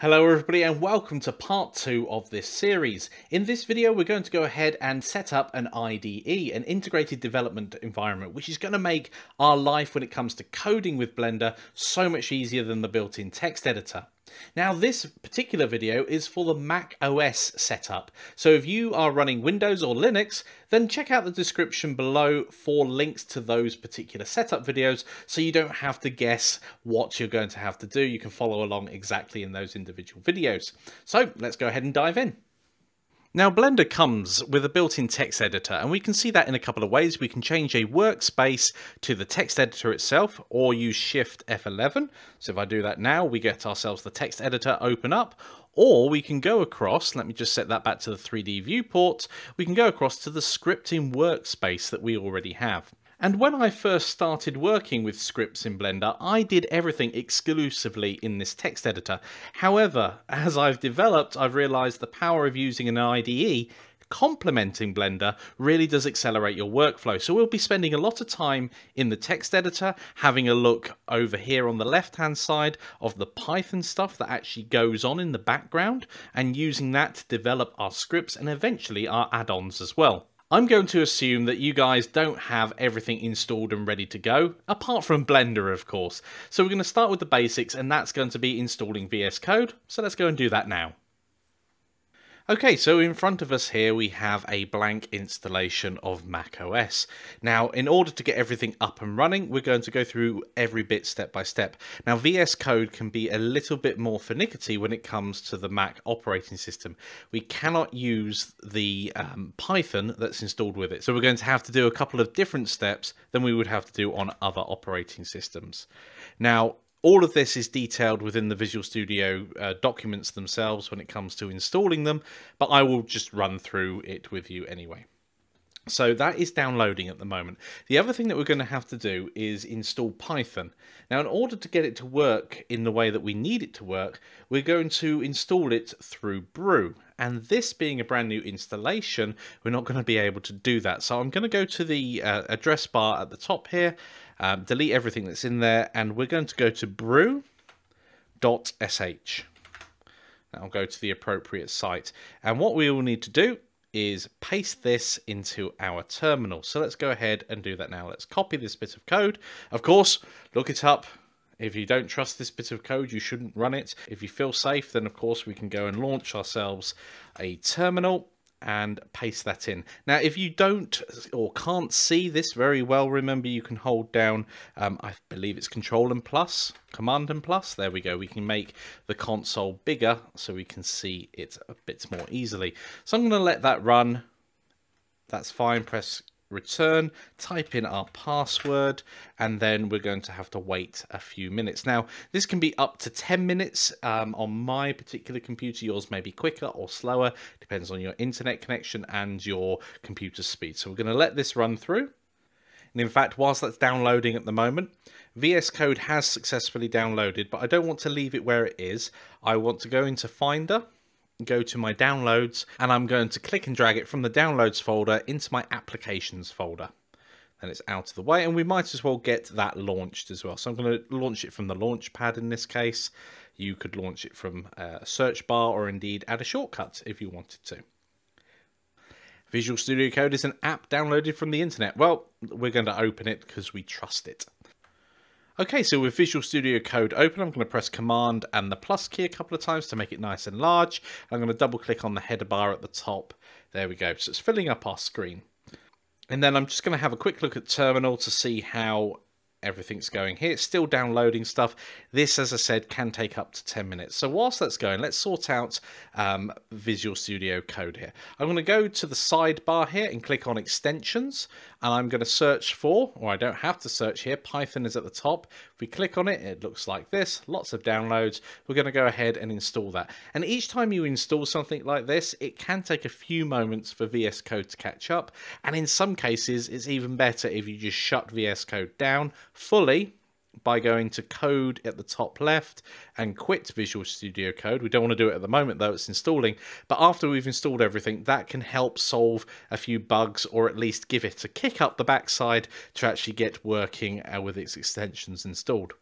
Hello everybody and welcome to part 2 of this series. In this video we're going to go ahead and set up an IDE, an integrated development environment, which is going to make our life when it comes to coding with Blender so much easier than the built-in text editor. Now this particular video is for the Mac OS setup, so if you are running Windows or Linux, then check out the description below for links to those particular setup videos so you don't have to guess what you're going to have to do. You can follow along exactly in those individual videos. So let's go ahead and dive in. Now Blender comes with a built-in text editor and we can see that in a couple of ways. We can change a workspace to the text editor itself or use Shift F11. So if I do that now, we get ourselves the text editor open up or we can go across, let me just set that back to the 3D viewport, we can go across to the scripting workspace that we already have. And when I first started working with scripts in Blender, I did everything exclusively in this text editor. However, as I've developed, I've realized the power of using an IDE complementing Blender really does accelerate your workflow. So we'll be spending a lot of time in the text editor, having a look over here on the left hand side of the Python stuff that actually goes on in the background and using that to develop our scripts and eventually our add-ons as well. I'm going to assume that you guys don't have everything installed and ready to go, apart from Blender, of course. So we're going to start with the basics, and that's going to be installing VS Code. So let's go and do that now. Okay, so in front of us here we have a blank installation of Mac OS. Now, in order to get everything up and running, we're going to go through every bit step by step. Now, VS Code can be a little bit more finicky when it comes to the Mac operating system. We cannot use the um, Python that's installed with it. So we're going to have to do a couple of different steps than we would have to do on other operating systems. Now, all of this is detailed within the Visual Studio uh, documents themselves when it comes to installing them, but I will just run through it with you anyway. So that is downloading at the moment. The other thing that we're going to have to do is install Python. Now, in order to get it to work in the way that we need it to work, we're going to install it through Brew. And this being a brand new installation, we're not going to be able to do that. So I'm going to go to the uh, address bar at the top here um, delete everything that's in there, and we're going to go to brew.sh. That'll go to the appropriate site. And what we will need to do is paste this into our terminal. So let's go ahead and do that now. Let's copy this bit of code. Of course, look it up. If you don't trust this bit of code, you shouldn't run it. If you feel safe, then of course we can go and launch ourselves a terminal and paste that in. Now, if you don't or can't see this very well, remember you can hold down, um, I believe it's Control and Plus, Command and Plus. There we go. We can make the console bigger so we can see it a bit more easily. So I'm going to let that run. That's fine. Press return, type in our password, and then we're going to have to wait a few minutes. Now, this can be up to 10 minutes um, on my particular computer. Yours may be quicker or slower, depends on your internet connection and your computer speed. So we're going to let this run through. And in fact, whilst that's downloading at the moment, VS Code has successfully downloaded, but I don't want to leave it where it is. I want to go into Finder, go to my downloads and I'm going to click and drag it from the downloads folder into my applications folder. And it's out of the way and we might as well get that launched as well. So I'm going to launch it from the launch pad in this case. You could launch it from uh, a search bar or indeed add a shortcut if you wanted to. Visual Studio Code is an app downloaded from the internet. Well, we're going to open it because we trust it. Okay, so with Visual Studio Code open, I'm going to press Command and the plus key a couple of times to make it nice and large. I'm going to double click on the header bar at the top. There we go. So it's filling up our screen. And then I'm just going to have a quick look at Terminal to see how everything's going here. It's still downloading stuff. This, as I said, can take up to 10 minutes. So whilst that's going, let's sort out um, Visual Studio Code here. I'm going to go to the sidebar here and click on Extensions, and I'm going to search for, or I don't have to search here, Python is at the top. If we click on it, it looks like this, lots of downloads. We're going to go ahead and install that. And each time you install something like this, it can take a few moments for VS Code to catch up. And in some cases, it's even better if you just shut VS Code down fully by going to code at the top left and quit Visual Studio Code. We don't want to do it at the moment though, it's installing. But after we've installed everything, that can help solve a few bugs or at least give it a kick up the backside to actually get working uh, with its extensions installed.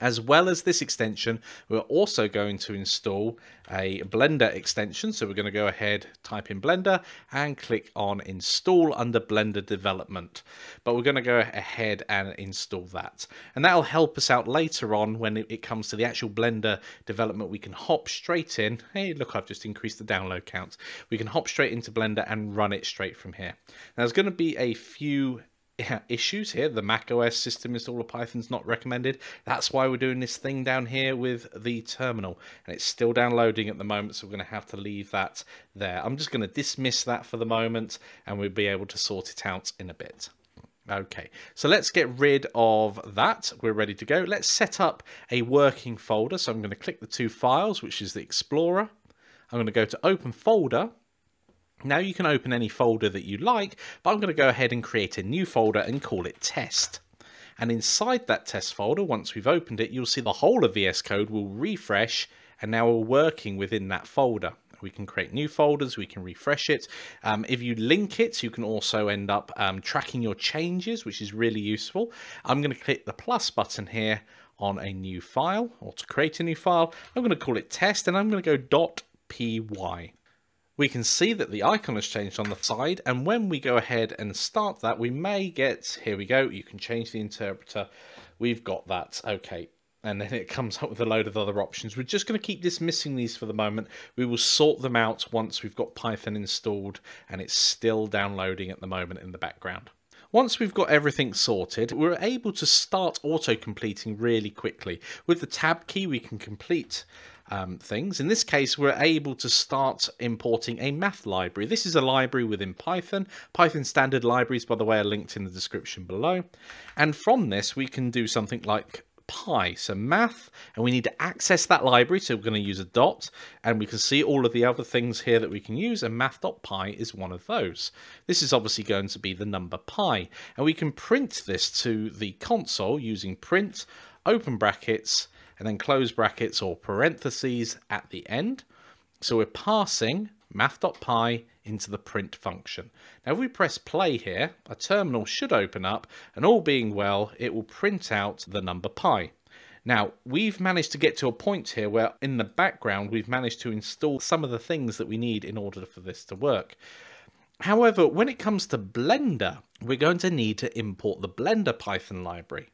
As well as this extension, we're also going to install a Blender extension. So we're going to go ahead, type in Blender and click on install under Blender development. But we're going to go ahead and install that. And that'll help us out later on when it comes to the actual Blender development. We can hop straight in. Hey, look, I've just increased the download count. We can hop straight into Blender and run it straight from here. Now, there's going to be a few issues here. The Mac OS system installer Python's not recommended. That's why we're doing this thing down here with the terminal. And it's still downloading at the moment, so we're going to have to leave that there. I'm just going to dismiss that for the moment, and we'll be able to sort it out in a bit. Okay, so let's get rid of that. We're ready to go. Let's set up a working folder. So I'm going to click the two files, which is the Explorer. I'm going to go to Open Folder now you can open any folder that you like, but I'm going to go ahead and create a new folder and call it test. And inside that test folder, once we've opened it, you'll see the whole of VS Code will refresh and now we're working within that folder. We can create new folders, we can refresh it. Um, if you link it, you can also end up um, tracking your changes, which is really useful. I'm going to click the plus button here on a new file or to create a new file. I'm going to call it test and I'm going to go .py we can see that the icon has changed on the side and when we go ahead and start that we may get here we go you can change the interpreter we've got that okay and then it comes up with a load of other options. We're just going to keep dismissing these for the moment. We will sort them out once we've got Python installed and it's still downloading at the moment in the background. Once we've got everything sorted, we're able to start auto-completing really quickly. With the tab key, we can complete um, things. In this case, we're able to start importing a math library. This is a library within Python. Python standard libraries, by the way, are linked in the description below. And from this, we can do something like pi, so math, and we need to access that library, so we're going to use a dot, and we can see all of the other things here that we can use, and math.pi is one of those. This is obviously going to be the number pi, and we can print this to the console using print, open brackets, and then close brackets or parentheses at the end. So we're passing math.pi into the print function. Now if we press play here, a terminal should open up and all being well, it will print out the number pi. Now, we've managed to get to a point here where in the background, we've managed to install some of the things that we need in order for this to work. However, when it comes to Blender, we're going to need to import the Blender Python library.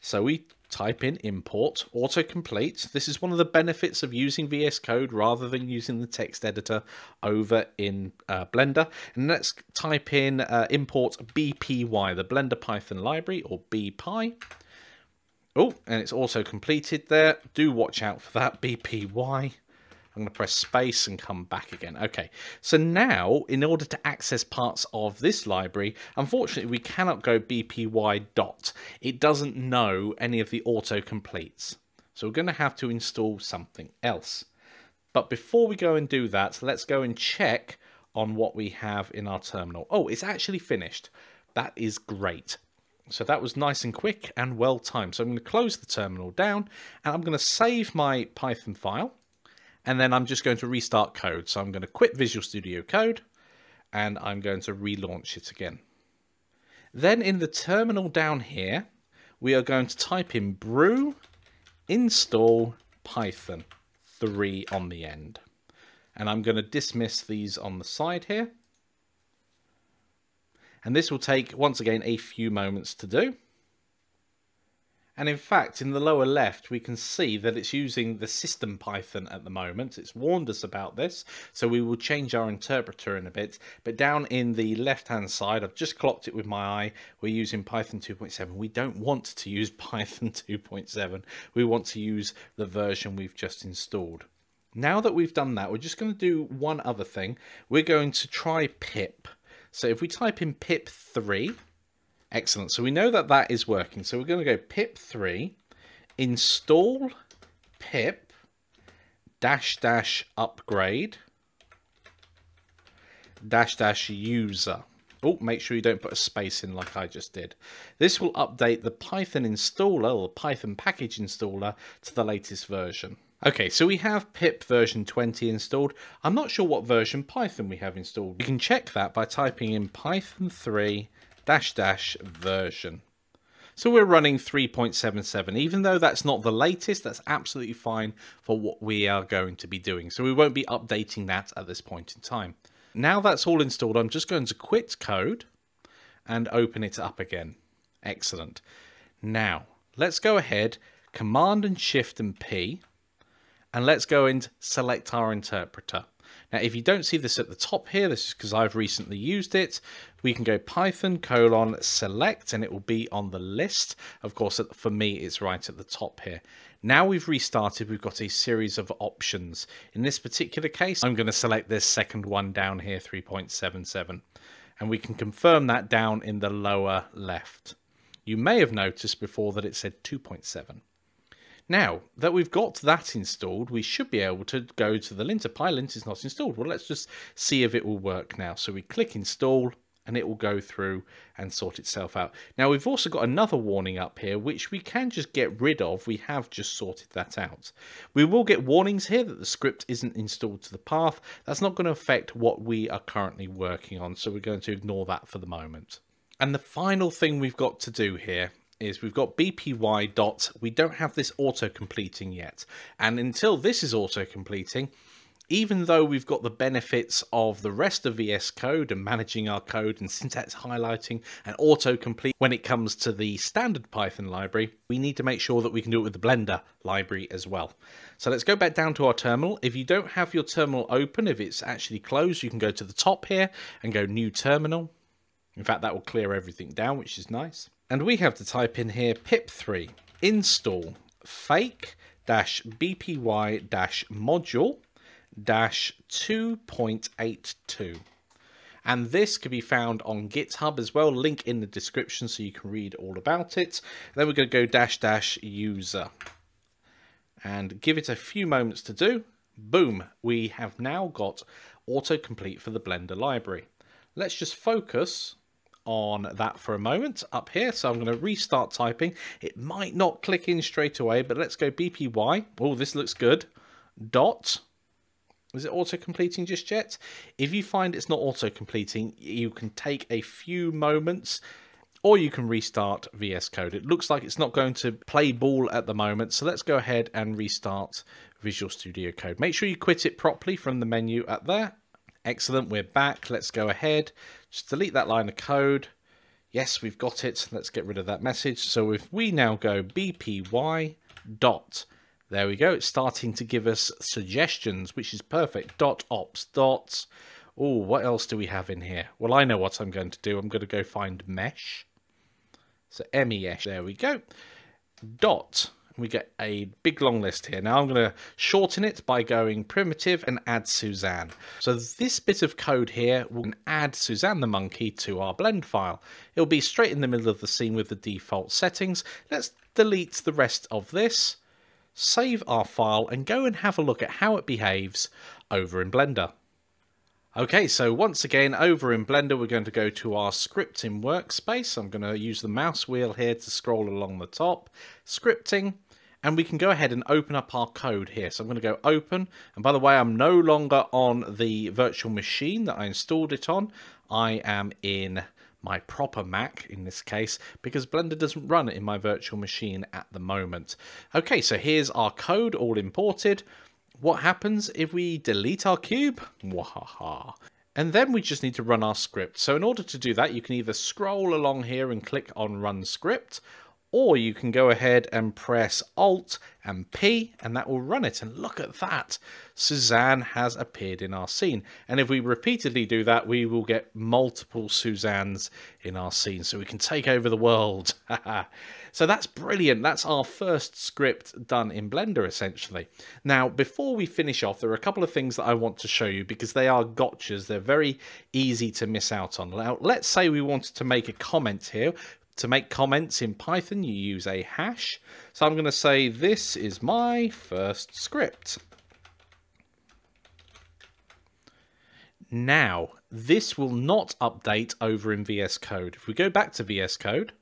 So we type in import autocomplete. This is one of the benefits of using VS Code rather than using the text editor over in uh, Blender. And let's type in uh, import BPY, the Blender Python library, or BPy. Oh, and it's also completed there. Do watch out for that, BPY. I'm going to press space and come back again. Okay, so now in order to access parts of this library, unfortunately we cannot go bpy dot. It doesn't know any of the autocompletes. So we're going to have to install something else. But before we go and do that, let's go and check on what we have in our terminal. Oh, it's actually finished. That is great. So that was nice and quick and well timed. So I'm going to close the terminal down and I'm going to save my Python file and then I'm just going to restart code. So I'm going to quit Visual Studio Code and I'm going to relaunch it again. Then in the terminal down here, we are going to type in brew install python 3 on the end. And I'm going to dismiss these on the side here. And this will take, once again, a few moments to do. And in fact, in the lower left, we can see that it's using the system Python at the moment. It's warned us about this, so we will change our interpreter in a bit. But down in the left-hand side, I've just clocked it with my eye. We're using Python 2.7. We don't want to use Python 2.7. We want to use the version we've just installed. Now that we've done that, we're just going to do one other thing. We're going to try pip. So if we type in pip3, Excellent. So we know that that is working. So we're going to go pip3 install pip dash dash upgrade dash dash user. Oh, make sure you don't put a space in like I just did. This will update the Python installer or Python package installer to the latest version. Okay, so we have pip version 20 installed. I'm not sure what version Python we have installed. You can check that by typing in python 3 dash dash version. So we're running 3.77. Even though that's not the latest, that's absolutely fine for what we are going to be doing. So we won't be updating that at this point in time. Now that's all installed, I'm just going to quit code and open it up again. Excellent. Now, let's go ahead, Command and Shift and P, and let's go and select our interpreter. Now, if you don't see this at the top here, this is because I've recently used it. We can go Python colon select and it will be on the list. Of course, for me, it's right at the top here. Now we've restarted, we've got a series of options. In this particular case, I'm going to select this second one down here, 3.77. And we can confirm that down in the lower left. You may have noticed before that it said 2.7. Now that we've got that installed, we should be able to go to the linter. PyLint is not installed. Well, let's just see if it will work now. So we click install and it will go through and sort itself out. Now we've also got another warning up here which we can just get rid of. We have just sorted that out. We will get warnings here that the script isn't installed to the path. That's not going to affect what we are currently working on so we're going to ignore that for the moment. And the final thing we've got to do here is we've got bpy dot, we don't have this auto completing yet. And until this is auto completing, even though we've got the benefits of the rest of VS Code and managing our code and syntax highlighting and autocomplete when it comes to the standard Python library, we need to make sure that we can do it with the Blender library as well. So let's go back down to our terminal. If you don't have your terminal open, if it's actually closed, you can go to the top here and go New Terminal. In fact, that will clear everything down, which is nice. And we have to type in here pip3 install fake dash bpy dash module dash 2.82. And this can be found on GitHub as well, link in the description so you can read all about it. then we're going to go dash dash user and give it a few moments to do. Boom, we have now got autocomplete for the Blender library. Let's just focus on that for a moment up here. So I'm going to restart typing. It might not click in straight away, but let's go BPY. Oh, this looks good. Dot. Is it auto-completing just yet? If you find it's not auto-completing, you can take a few moments or you can restart VS Code. It looks like it's not going to play ball at the moment, so let's go ahead and restart Visual Studio Code. Make sure you quit it properly from the menu at there Excellent, we're back. Let's go ahead. Just delete that line of code. Yes, we've got it. Let's get rid of that message. So if we now go bpy dot, there we go. It's starting to give us suggestions, which is perfect. Dot ops dot. Oh, what else do we have in here? Well, I know what I'm going to do. I'm going to go find mesh. So mesh, there we go. Dot we get a big long list here. Now I'm going to shorten it by going primitive and add Suzanne. So this bit of code here will add Suzanne the monkey to our blend file. It'll be straight in the middle of the scene with the default settings. Let's delete the rest of this, save our file and go and have a look at how it behaves over in Blender. Okay, so once again, over in Blender, we're going to go to our scripting workspace. I'm going to use the mouse wheel here to scroll along the top. Scripting, and we can go ahead and open up our code here. So I'm going to go open, and by the way, I'm no longer on the virtual machine that I installed it on. I am in my proper Mac in this case because Blender doesn't run in my virtual machine at the moment. Okay, so here's our code all imported. What happens if we delete our cube? Wahaha. And then we just need to run our script. So in order to do that, you can either scroll along here and click on run script, or you can go ahead and press Alt and P and that will run it. And look at that, Suzanne has appeared in our scene. And if we repeatedly do that, we will get multiple Suzannes in our scene so we can take over the world. so that's brilliant. That's our first script done in Blender essentially. Now, before we finish off, there are a couple of things that I want to show you because they are gotchas. They're very easy to miss out on. Now, let's say we wanted to make a comment here to make comments in Python, you use a hash. So I'm going to say this is my first script. Now, this will not update over in VS Code. If we go back to VS Code,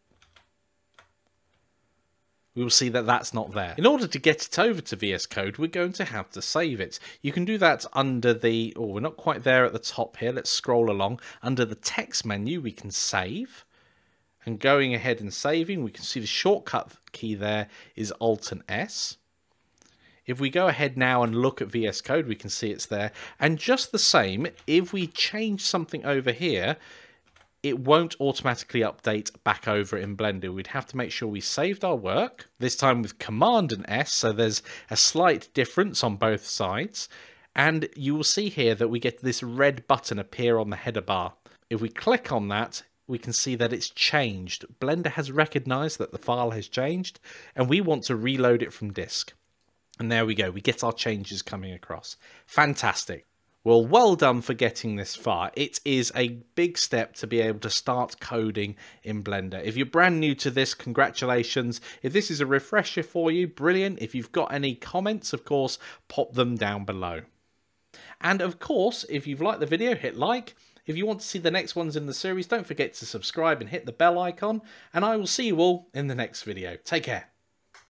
we will see that that's not there. In order to get it over to VS Code, we're going to have to save it. You can do that under the, oh, we're not quite there at the top here. Let's scroll along. Under the text menu, we can save and going ahead and saving, we can see the shortcut key there is Alt and S. If we go ahead now and look at VS Code, we can see it's there. And just the same, if we change something over here, it won't automatically update back over in Blender. We'd have to make sure we saved our work, this time with Command and S, so there's a slight difference on both sides. And you will see here that we get this red button appear on the header bar. If we click on that, we can see that it's changed. Blender has recognized that the file has changed, and we want to reload it from disk. And there we go, we get our changes coming across. Fantastic. Well, well done for getting this far. It is a big step to be able to start coding in Blender. If you're brand new to this, congratulations. If this is a refresher for you, brilliant. If you've got any comments, of course, pop them down below. And of course, if you've liked the video, hit like. If you want to see the next ones in the series, don't forget to subscribe and hit the bell icon. And I will see you all in the next video. Take care.